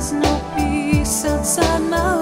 There's no peace outside my